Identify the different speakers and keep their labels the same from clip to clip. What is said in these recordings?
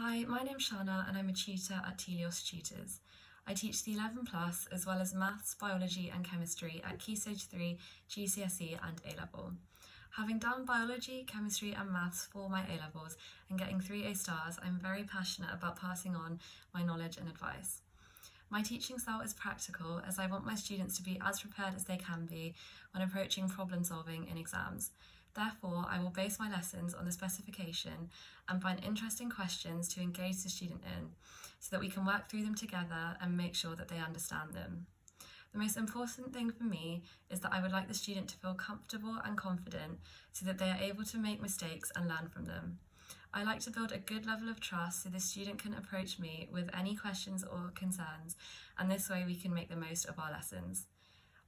Speaker 1: Hi, my name's Shana and I'm a tutor at Telios Tutors. I teach the 11 plus as well as maths, biology and chemistry at Key Stage 3, GCSE and A-level. Having done biology, chemistry and maths for my A-levels and getting three A stars, I'm very passionate about passing on my knowledge and advice. My teaching style is practical as I want my students to be as prepared as they can be when approaching problem solving in exams. Therefore, I will base my lessons on the specification and find interesting questions to engage the student in so that we can work through them together and make sure that they understand them. The most important thing for me is that I would like the student to feel comfortable and confident so that they are able to make mistakes and learn from them. I like to build a good level of trust so the student can approach me with any questions or concerns, and this way we can make the most of our lessons.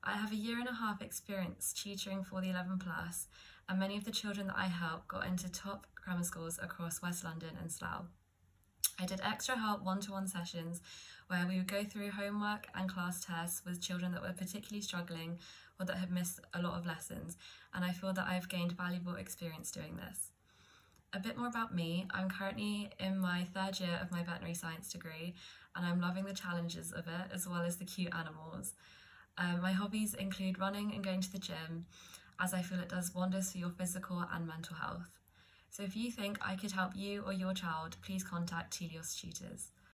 Speaker 1: I have a year and a half experience tutoring for the 11 plus, and many of the children that I help got into top grammar schools across West London and Slough. I did extra help one-to-one sessions where we would go through homework and class tests with children that were particularly struggling or that had missed a lot of lessons, and I feel that I've gained valuable experience doing this. A bit more about me, I'm currently in my third year of my veterinary science degree and I'm loving the challenges of it as well as the cute animals. Um, my hobbies include running and going to the gym, as I feel it does wonders for your physical and mental health. So if you think I could help you or your child, please contact Telios Tutors.